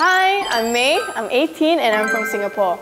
Hi, I'm May. I'm 18 and I'm from Singapore.